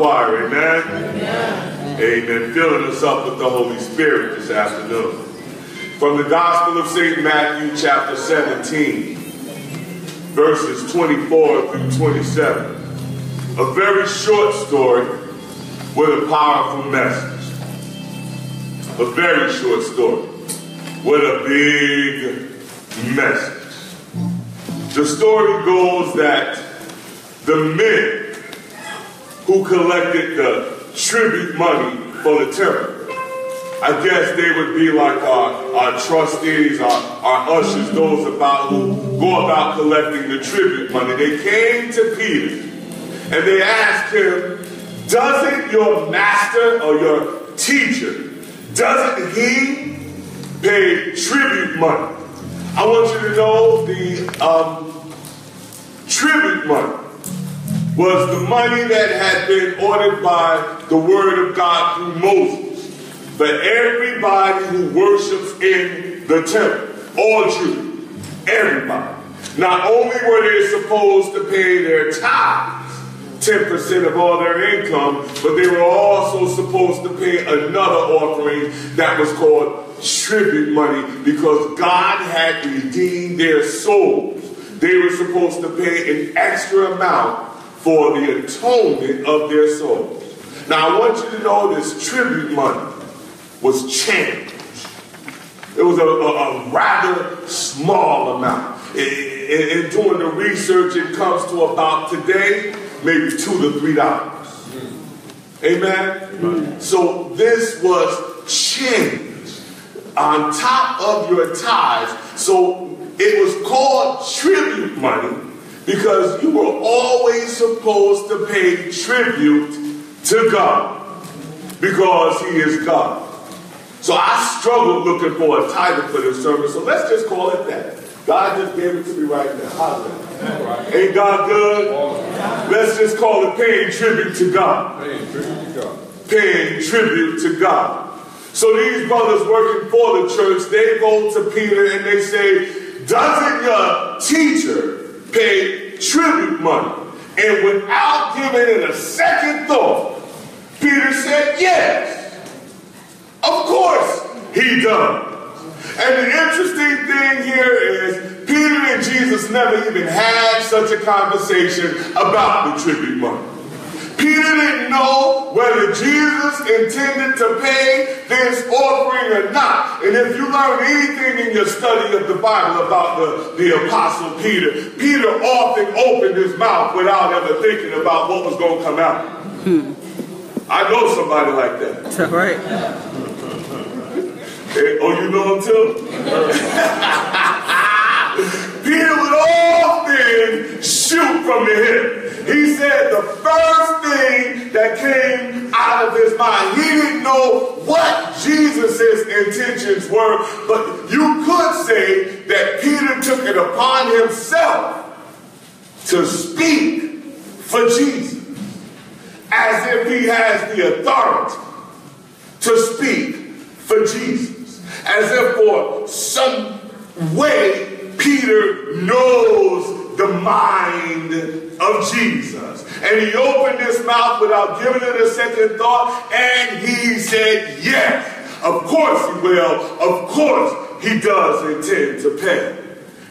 choir. Amen. Amen. Filling us up with the Holy Spirit this afternoon. From the Gospel of St. Matthew, chapter 17, verses 24 through 27. A very short story with a powerful message. A very short story with a big message. The story goes that the men who collected the tribute money for the temple, I guess they would be like our, our trustees, our, our ushers, those about who go about collecting the tribute money. They came to Peter and they asked him, doesn't your master or your teacher, doesn't he pay tribute money? I want you to know the um, tribute money was the money that had been ordered by the word of God through Moses for everybody who worships in the temple, all Jews, everybody. Not only were they supposed to pay their tithes, 10% of all their income, but they were also supposed to pay another offering that was called tribute money because God had redeemed their souls. They were supposed to pay an extra amount for the atonement of their souls. Now, I want you to know this tribute money was changed. It was a, a, a rather small amount. And doing the research, it comes to about today, maybe two to three dollars. Amen? So this was changed on top of your tithes. So it was called tribute money because you were always supposed to pay tribute to God because He is God. So I struggled looking for a title for this sermon, so let's just call it that. God just gave it to me right now. How's Ain't God good? Let's just call it paying tribute to God. Paying tribute to God. Paying tribute to God. So these brothers working for the church, they go to Peter and they say, doesn't your teacher pay tribute money? And without giving it a second thought, Peter said, yes. Of course he does. And the interesting thing here is Peter and Jesus never even had such a conversation about the tribute money. Peter didn't know whether Jesus intended to pay this offering or not. And if you learn anything in your study of the Bible about the, the Apostle Peter, Peter often opened his mouth without ever thinking about what was going to come out. Hmm. I know somebody like that. That's right. Hey, oh, you know him too? Peter would often shoot from the hip. He said the first thing that came out of his mind, he didn't know what Jesus' intentions were, but you could say that Peter took it upon himself to speak for Jesus as if he has the authority to speak for Jesus as if for some way Peter knows the mind of Jesus. And he opened his mouth without giving it a second thought, and he said, Yes, of course he will. Of course he does intend to pay.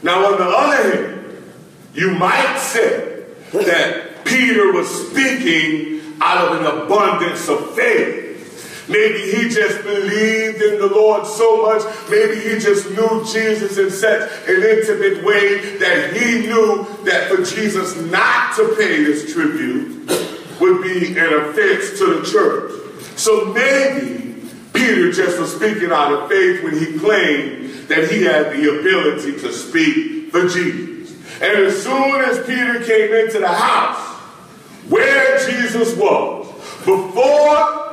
Now, on the other hand, you might say that Peter was speaking out of an abundance of faith. Maybe he just believed in the Lord so much. Maybe he just knew Jesus in such an intimate way that he knew that for Jesus not to pay this tribute would be an offense to the church. So maybe Peter just was speaking out of faith when he claimed that he had the ability to speak for Jesus. And as soon as Peter came into the house where Jesus was, before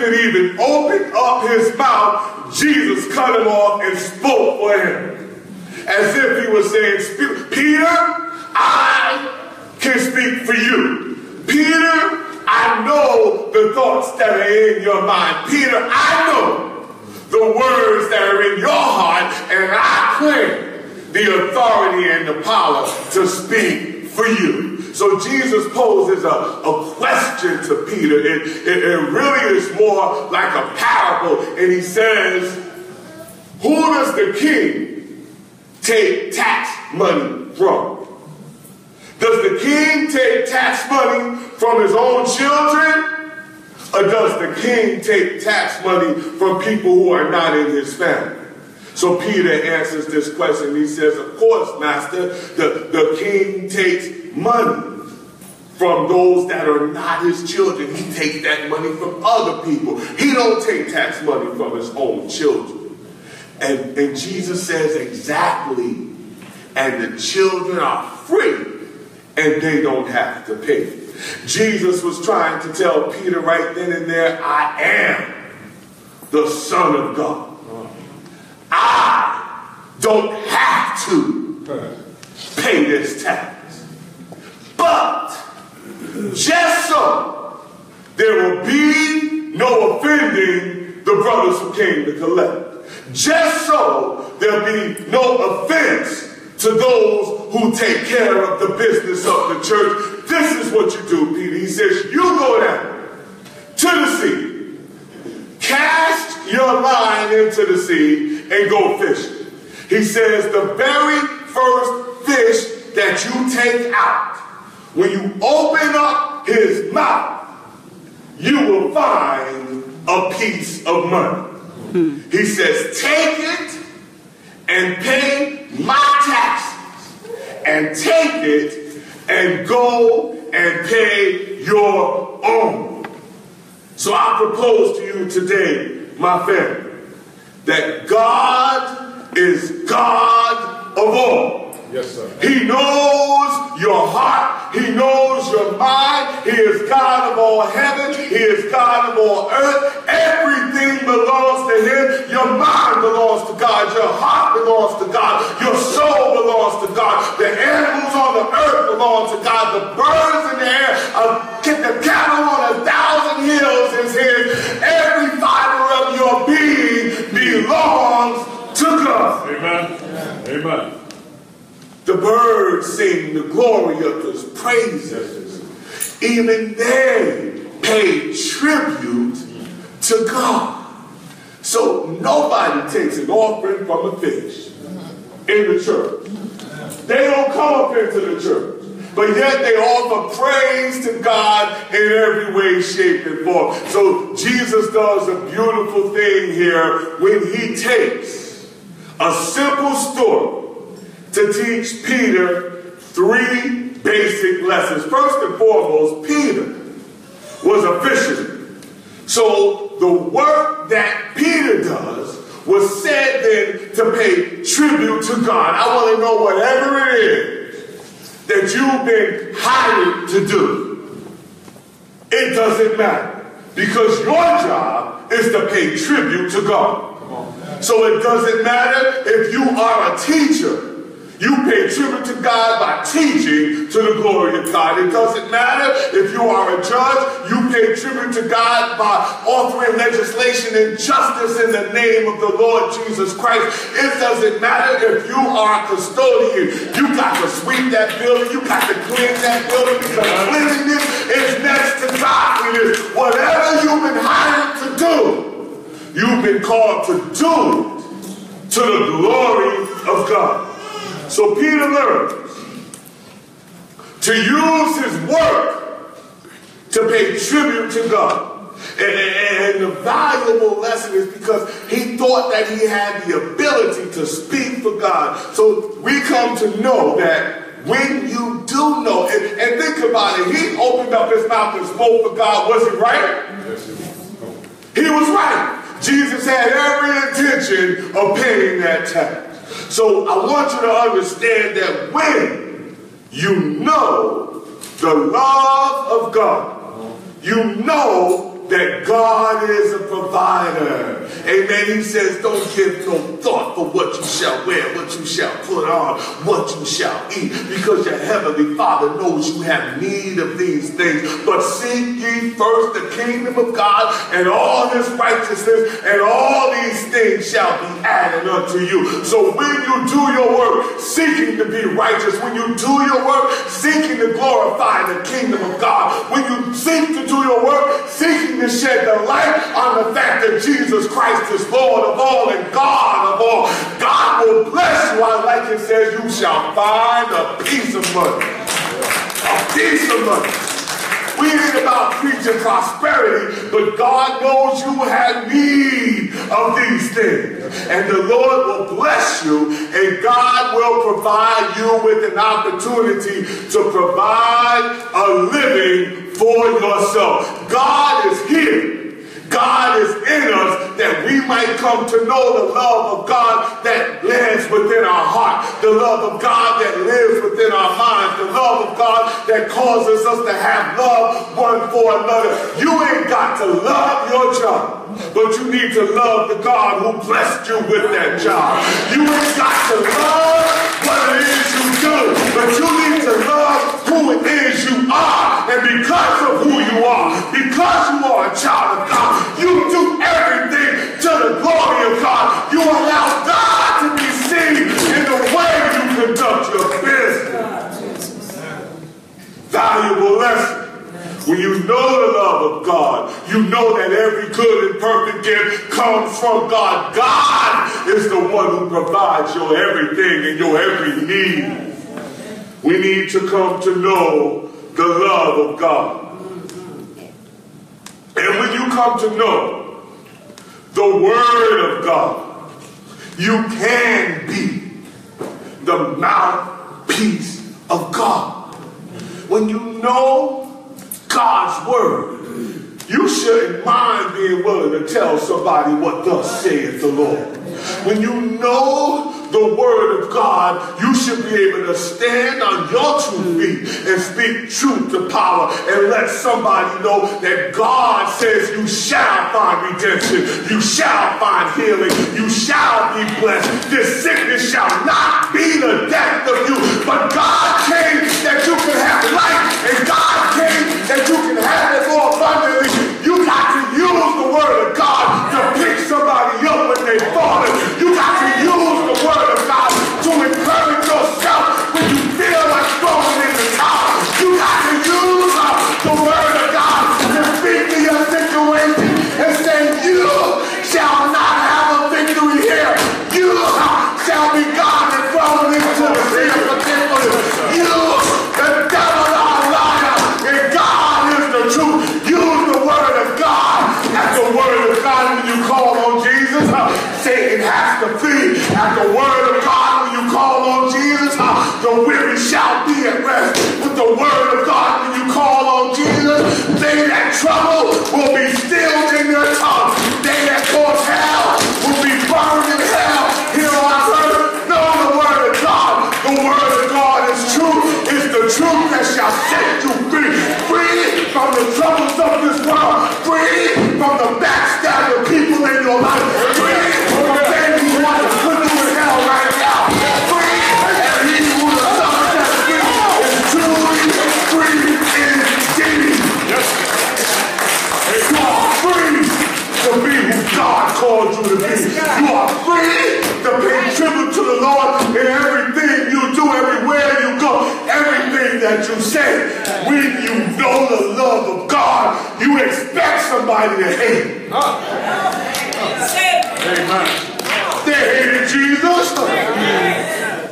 could even open up his mouth, Jesus cut him off and spoke for him. As if he was saying, Peter, I can speak for you. Peter, I know the thoughts that are in your mind. Peter, I know the words that are in your heart, and I claim the authority and the power to speak for you. So Jesus poses a, a question to Peter. It, it, it really is more like a parable. And he says, Who does the king take tax money from? Does the king take tax money from his own children? Or does the king take tax money from people who are not in his family? So Peter answers this question. He says, Of course, Master, the, the king takes money from those that are not his children. He takes that money from other people. He don't take tax money from his own children. And, and Jesus says exactly, and the children are free and they don't have to pay. Jesus was trying to tell Peter right then and there, I am the Son of God. I don't have to pay this tax. But just so there will be no offending the brothers who came to collect. Just so there'll be no offense to those who take care of the business of the church. This is what you do, Peter. He says, you go down to the sea, cast your line into the sea, and go fishing. He says, the very first fish that you take out, when you open up his mouth, you will find a piece of money. Hmm. He says, take it and pay my taxes and take it and go and pay your own. So I propose to you today, my family, that God is God of all. Yes, sir. He knows your heart. He knows your mind. He is God of all heaven. He is God of all earth. Everything belongs to him. Your mind belongs to God. Your heart belongs to God. Your soul belongs to God. The animals on the earth belong to God. The birds in the air, the cattle on a thousand hills is his. Every fiber of your being belongs to God. Amen. Amen. The birds sing the glory of his praises. Even they pay tribute to God. So nobody takes an offering from a fish in the church. They don't come up into the church. But yet they offer praise to God in every way, shape, and form. So Jesus does a beautiful thing here when he takes a simple story to teach Peter three basic lessons. First and foremost, Peter was a fisherman. So the work that Peter does was said then to pay tribute to God. I want to know whatever it is that you've been hired to do. It doesn't matter because your job is to pay tribute to God. So it doesn't matter if you are a teacher you pay tribute to God by teaching to the glory of God. It doesn't matter if you are a judge, you pay tribute to God by authoring legislation and justice in the name of the Lord Jesus Christ. It doesn't matter if you are a custodian. You got to sweep that building, you got to clean that building because cleanliness is next to godliness. Whatever you've been hired to do, you've been called to do to the glory of God. So Peter learns to use his work to pay tribute to God. And, and, the valuable lesson is because he thought that he had the ability to speak for God. So we come to know that when you do know, and, and think about it, he opened up his mouth and spoke for God. Was he right? Yes, he was. He was right. Jesus had every intention of paying that tax. So I want you to understand that when you know the love of God. You know that God is a provider. Amen. He says, don't give no thought for what you shall wear, what you shall put on, what you shall eat, because your heavenly Father knows you have need of these things. But seek ye first the kingdom of God and all his righteousness, and all these things shall be added unto you. So when you do your work, seeking to be righteous, when you do your work, seeking to glorify the kingdom of God, when you seek to do your work, seeking to shed the light on the fact that Jesus Christ is Lord of all and God of all. God will bless you. I like it says, you shall find a piece of money. A piece of money. We ain't about preaching prosperity, but God knows you have need of these things. And the Lord will bless you, and God will provide you with an opportunity to provide a living for yourself. God is here. God is in us that we might come to know the love of God that lives within our heart, the love of God that lives within our minds, the love of God that causes us to have love one for another. You ain't got to love your job, but you need to love the God who blessed you with that job. You ain't got to love what it is you do, but you need to love who it is you are. And because of who you are, because you are a child of God, you do everything to the glory of God. You allow God to be seen in the way you conduct your business. Valuable lesson. When you know the love of God, you know that every good and perfect gift comes from God. God is the one who provides your everything and your every need. We need to come to know the love of God. And when you come to know the Word of God, you can be the mouthpiece of God. When you know God's Word, you shouldn't mind being willing to tell somebody what thus saith the Lord. When you know the word of God, you should be able to stand on your two feet and speak truth to power and let somebody know that God says you shall find redemption, you shall find healing, you shall be blessed. This sickness shall not be the death of you, but God came that you can have life, and God came that you can have it more you say. When you know the love of God, you expect somebody to hate. Amen. They hated Jesus.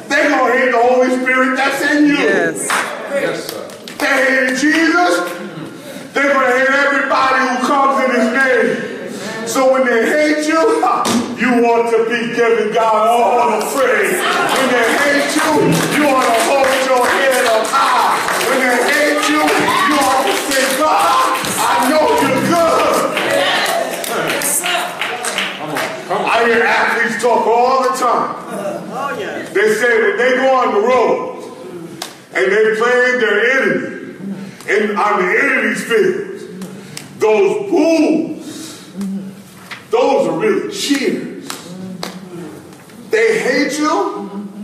They're gonna hate the Holy Spirit that's in you. Yes. Yes, sir. They hated Jesus. They're going to hate everybody who comes in his name. So when they hate you, you want to be giving God all the praise. When they hate you, you want to I hear athletes talk all the time. They say when they go on the road and they playing their enemy and on the enemy's field, those boos, those are really cheers. They hate you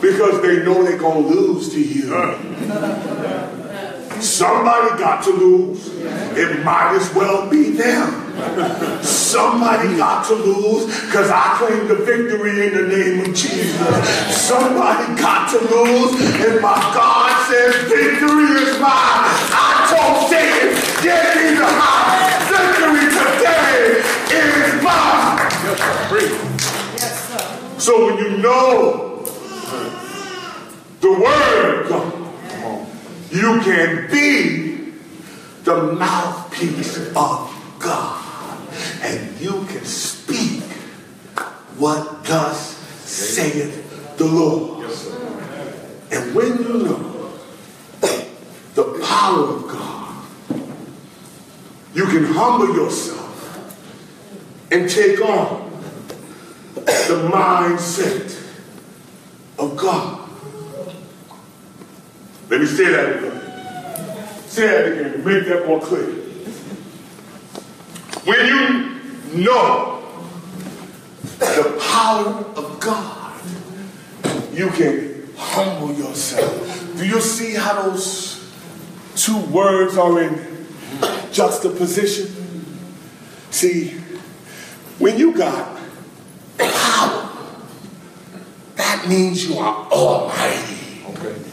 because they know they're going to lose to you. Somebody got to lose. It might as well be them. Somebody got to lose because I claim the victory in the name of Jesus. Somebody got to lose and my God says victory is mine. I told Satan, get me the house. Victory today is mine. Yes, sir. So when you know the word you can be the mouthpiece of God. And you can speak what thus saith the Lord. And when you know the power of God, you can humble yourself and take on the mindset of God. Let me say that again. Say that again to make that more clear. When you know the power of God, you can humble yourself. Do you see how those two words are in juxtaposition? See, when you got power, that means you are almighty.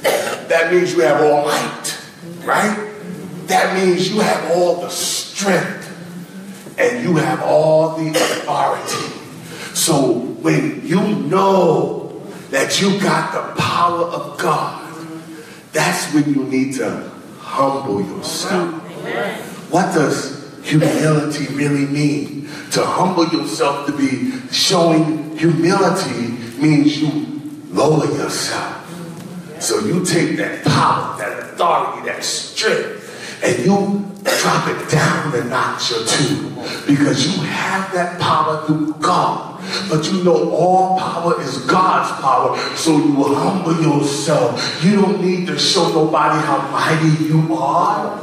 That means you have all might, right? That means you have all the strength and you have all the authority. So when you know that you got the power of God, that's when you need to humble yourself. What does humility really mean? To humble yourself, to be showing humility means you lower yourself. So you take that power, that authority, that strength, and you drop it down a notch or two because you have that power through God. But you know all power is God's power, so you will humble yourself. You don't need to show nobody how mighty you are.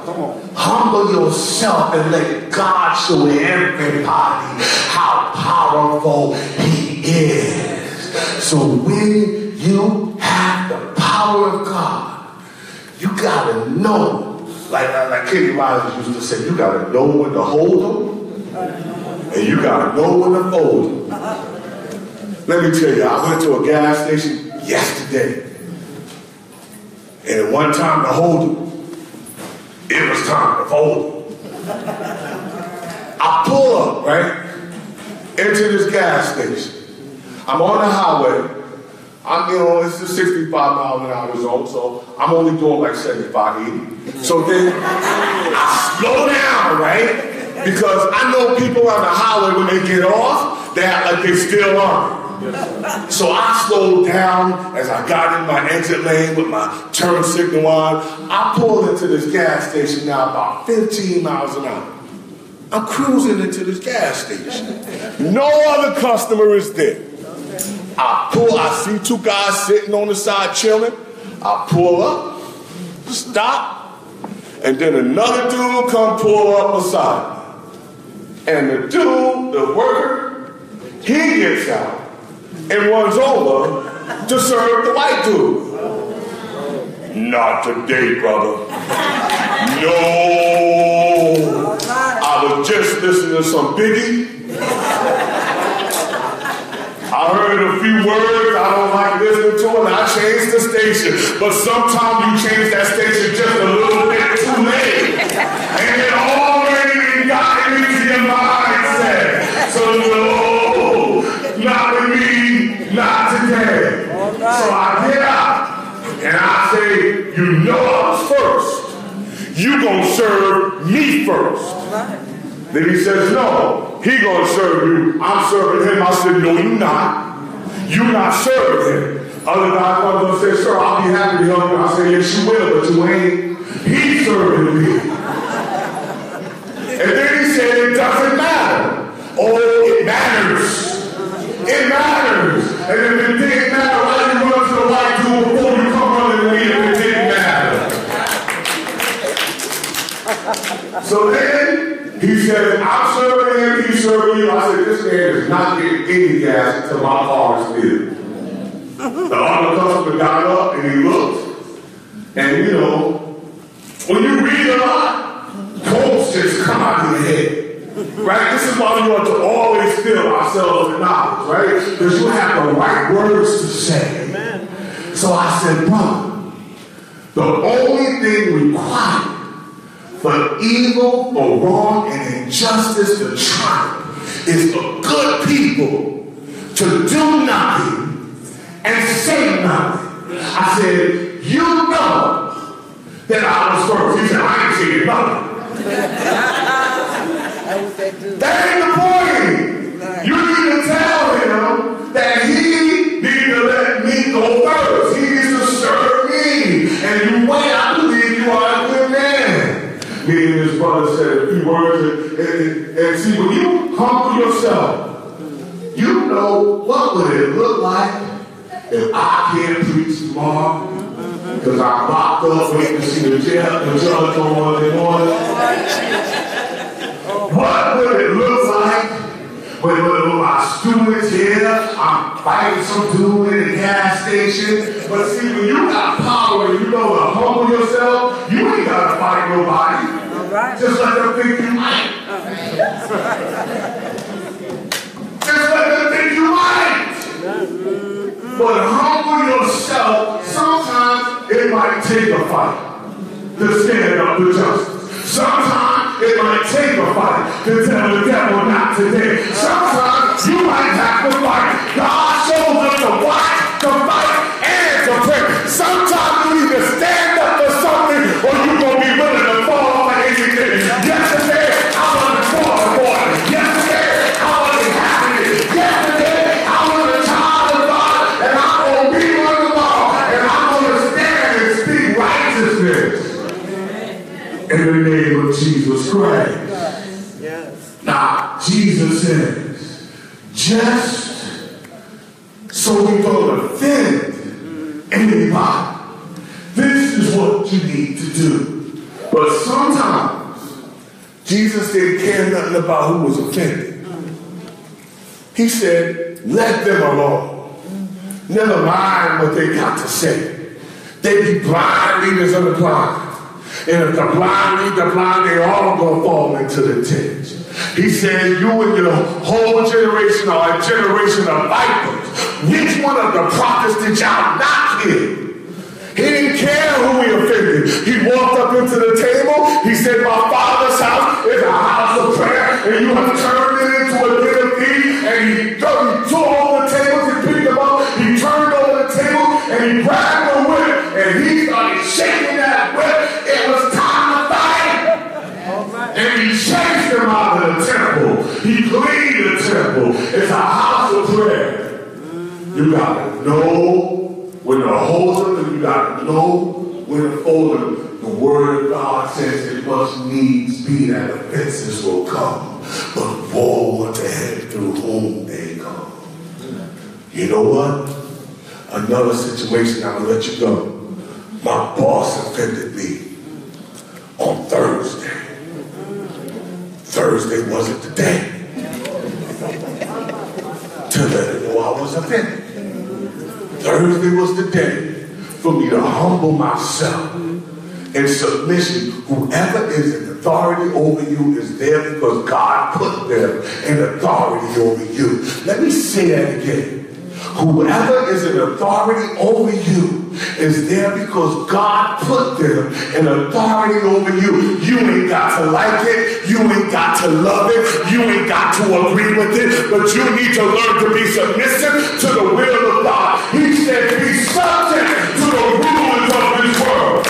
Humble yourself and let God show everybody how powerful He is. So when you have the power of God, you gotta know like, like, Kenny Rogers used to say, you gotta know when to hold them, and you gotta know when to fold them. Let me tell you, I went to a gas station yesterday, and at one time to hold them, it was time to fold them. I pull up, right, into this gas station. I'm on the highway. I'm, you know, it's a 65 miles an hour zone, so I'm only doing like 75, 80. So then I slow down, right? Because I know people on the highway when they get off, they act like they still on. So I slowed down as I got in my exit lane with my turn signal on. I pulled into this gas station now about 15 miles an hour. I'm cruising into this gas station. No other customer is there. I pull, I see two guys sitting on the side chilling. I pull up, stop, and then another dude come pull up beside me. And the dude, the worker, he gets out and runs over to serve the white dude. Not today, brother. No. I was just listening to some Biggie. I heard a few words I don't like listening to, and I changed the station. But sometimes you change that station just a little bit too late. And it already got into your mindset. So no, not with me, not today. So I get out and I say, you know us first. You gonna serve me first. Then he says, no, he gonna serve you. I'm serving him. I said, no, you not. You not serving him. Other godfather said, sir, I'll be happy to help you. I said, yes, you will, but you ain't. He's serving me. and then he said, it doesn't matter. Oh, it matters. It matters. And if it didn't matter, why you run to the white dude before you come running to me if it didn't matter? so then, he said, I'm serving him, he's serving you. I said, this man is not getting any gas until my father's is filled. The other customer got up and he looked. And you know, when you read a lot, quotes just come out of your head. Right? This is why we want to always fill ourselves with knowledge, right? Because you have the right words to say. Amen. So I said, brother, the only thing required for evil or wrong and injustice to triumph is for good people to do nothing and say nothing. I said, you know that I was first. He said, I ain't saying nothing. That ain't the point. Brother said a few words and, and, and see when you humble yourself, you know what would it look like if I can't preach tomorrow because I'm locked up waiting to see the, jail, the judge on Monday morning. What would it look like when, when my students here, I'm fighting some dude in the gas station. But see, when you got power and you know to humble yourself, you ain't got to fight nobody. Just let them think you might. Oh. Just let them think you might. But humble yourself, sometimes it might take a fight to stand up to justice. Sometimes it might take a fight to tell the devil not today. Sometimes you might have to fight. God shows us to watch, to fight, and to pray. Sometimes Jesus Christ. Yes. Now, Jesus says, just so we don't offend anybody, this is what you need to do. But sometimes, Jesus didn't care nothing about who was offended. He said, let them alone. Never mind what they got to say. They be blind leaders of the blind. And if the blind lead the blind, they all gonna fall into the ditch. He said, you and your whole generation are a generation of vipers. Which one of the prophets did y'all not hear? He didn't care who he offended. He walked up into the table. He said, my father's house is a house You gotta know when to hold them, and you gotta know when to fold them. The word of God says it must needs be that offenses will come, but woe unto him through whom they come. You know what? Another situation, I'm gonna let you go. My boss offended me on Thursday. Thursday wasn't the day to let him know I was offended. Thursday was the day for me to humble myself in submission. Whoever is in authority over you is there because God put them in authority over you. Let me say that again. Whoever is in authority over you is there because God put them in authority over you. You ain't got to like it. You ain't got to love it. You ain't got to agree with it. But you need to learn to be submissive to the will of God. He said, be subject to the rulers of this world.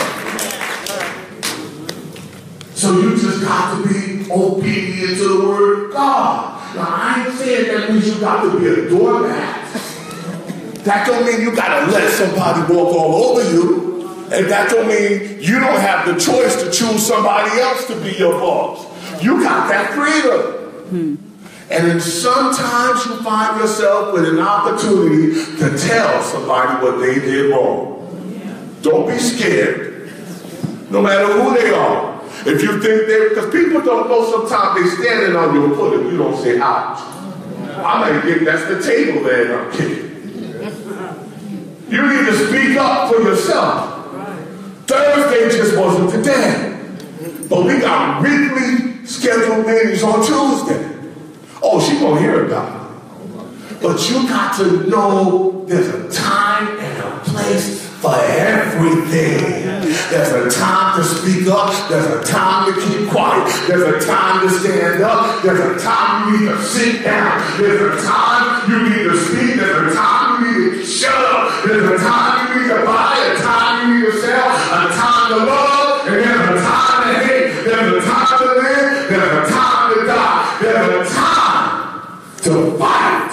So you just got to be obedient to the word of God. Now, I ain't saying that means you got to be a doormat. That don't mean you gotta let somebody walk all over you. And that don't mean you don't have the choice to choose somebody else to be your boss. You got that freedom. Hmm. And then sometimes you find yourself with an opportunity to tell somebody what they did wrong. Don't be scared, no matter who they are. If you think they, because people don't know sometimes they're standing on your foot if you don't say ouch. I might think that's the table there I'm kicking. You need to speak up for yourself. Thursday just wasn't today. But we got weekly scheduled meetings on Tuesday. Oh, she gonna hear about it. But you got to know there's a time and a place for everything. There's a time to speak up. There's a time to keep quiet. There's a time to stand up. There's a time you need to sit down. There's a time you need to speak. There's a time to shut up. There's a time you need to buy, a time you need to sell, a time to love, and there's a time to hate. There's a time to live. There's a time to die. There's a time to fight.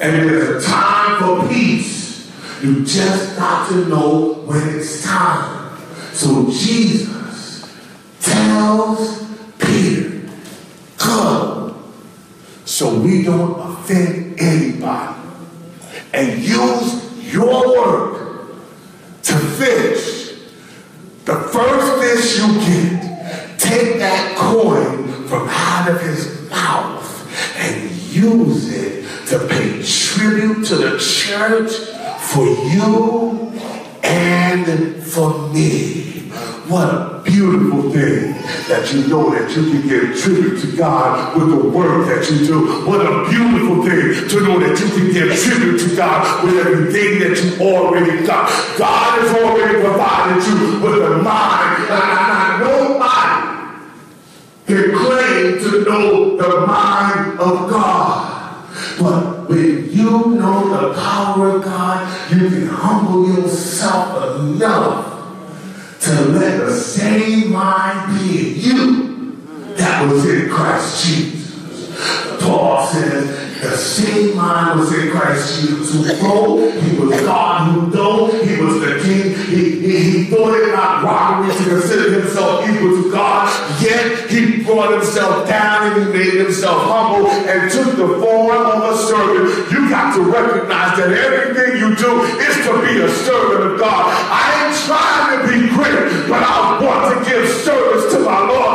And there's a time for peace. You just got to know when it's time. So Jesus tells Peter, come, so we don't offend anybody. And use your work to fish. The first fish you get, take that coin from out of his mouth and use it to pay tribute to the church for you and for me. What a beautiful thing that you know that you can give tribute to God with the work that you do. What a beautiful thing to know that you can give tribute to God with everything that you already got. God has already provided you with the mind. And nobody can claim to know the mind of God. But when you know the power of God, you can humble yourself enough to let the same mind be in you that was in Christ Jesus. Paul says, the same mind was in Christ Jesus who ruled. He was God who know. He was the king. He, he, he thought it not robbery to consider himself equal to God. Yet he brought himself down and he made himself humble and took the form of a servant. You got to recognize that everything you do is to be a servant of God. I ain't trying to be but I want to give service to my Lord.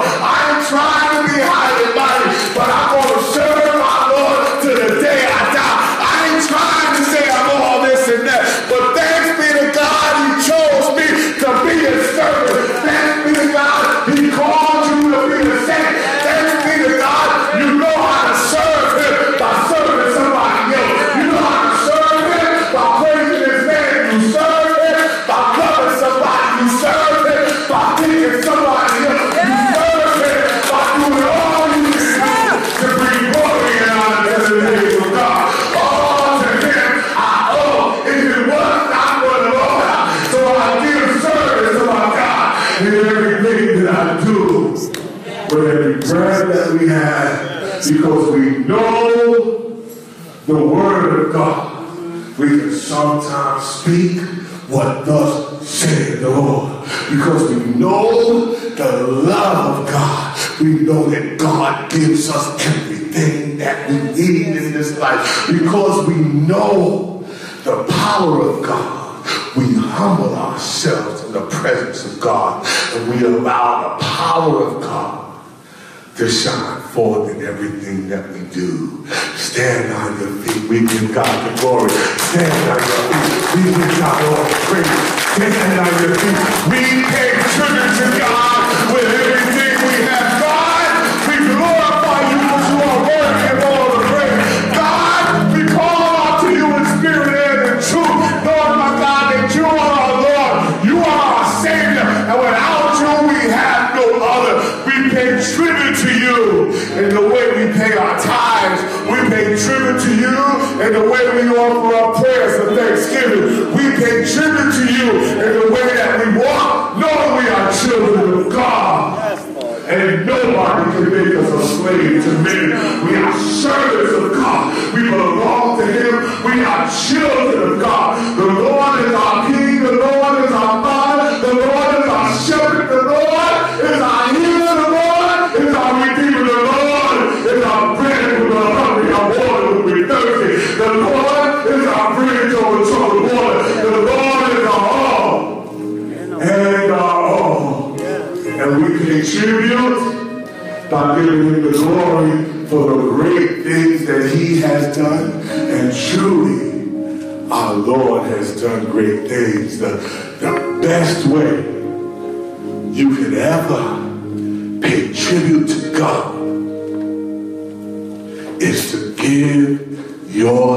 Everything that I do. With every breath that we have, because we know the Word of God, we can sometimes speak what thus saith the Lord. Because we know the love of God. We know that God gives us everything that we need in this life. Because we know the power of God. We humble ourselves in the presence of God and we allow the power of God to shine forth in everything that we do. Stand on your feet. We give God the glory. Stand on your feet. We give God all the praise. Stand on your feet. We pay tribute to God tribute to you in the way we offer our prayers of thanksgiving. We pay tribute to you in the way that we walk, knowing we are children of God. And nobody can make us a slave to men. We are servants of God. Done. And truly, our Lord has done great things. The, the best way you can ever pay tribute to God is to give yourself